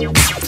you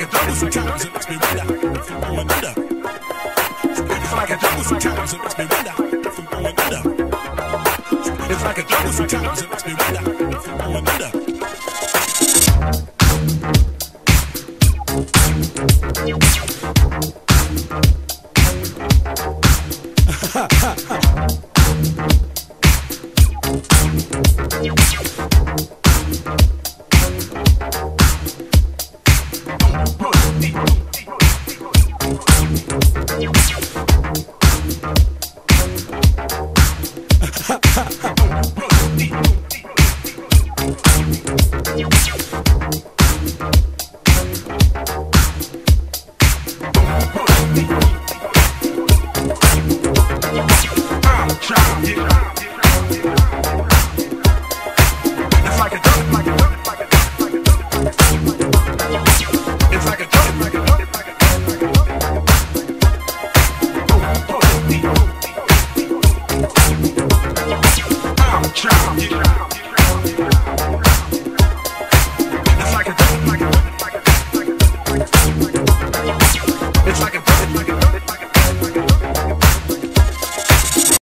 like a double sometimes, it makes me wonder if I'm going under. It's like a double sometimes, it makes me wonder if I'm going under. It's like a double sometimes, it makes me wonder if I'm going under. Ha ha ha!